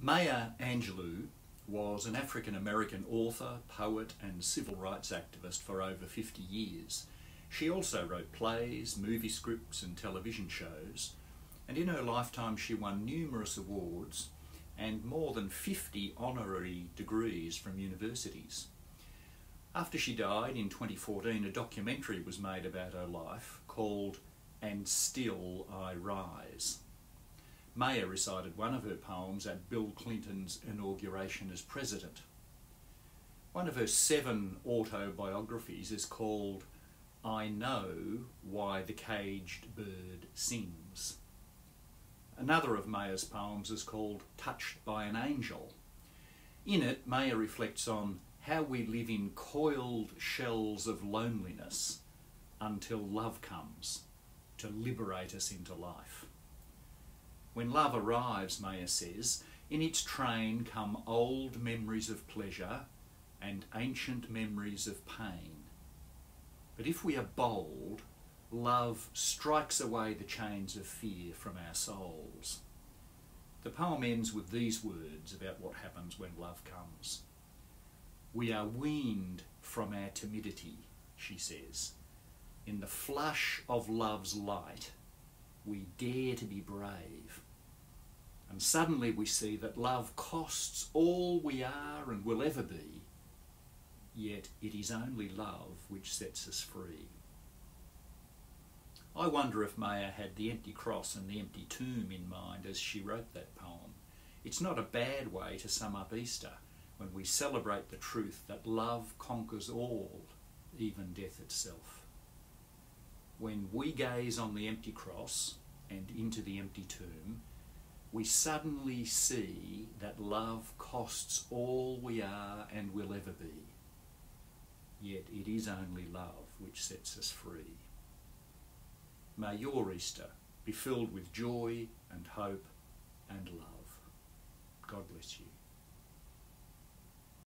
Maya Angelou was an African American author, poet, and civil rights activist for over 50 years. She also wrote plays, movie scripts, and television shows, and in her lifetime she won numerous awards and more than 50 honorary degrees from universities. After she died in 2014, a documentary was made about her life called And Still I Rise. Maya recited one of her poems at Bill Clinton's inauguration as president. One of her seven autobiographies is called I Know Why the Caged Bird Sings. Another of Maya's poems is called Touched by an Angel. In it, Maya reflects on how we live in coiled shells of loneliness until love comes to liberate us into life. When love arrives, Maya says, in its train come old memories of pleasure and ancient memories of pain. But if we are bold, love strikes away the chains of fear from our souls. The poem ends with these words about what happens when love comes. We are weaned from our timidity, she says. In the flush of love's light, we dare to be brave and suddenly we see that love costs all we are and will ever be, yet it is only love which sets us free. I wonder if Maya had the empty cross and the empty tomb in mind as she wrote that poem. It's not a bad way to sum up Easter when we celebrate the truth that love conquers all, even death itself. When we gaze on the empty cross and into the empty tomb, we suddenly see that love costs all we are and will ever be. Yet it is only love which sets us free. May your Easter be filled with joy and hope and love. God bless you.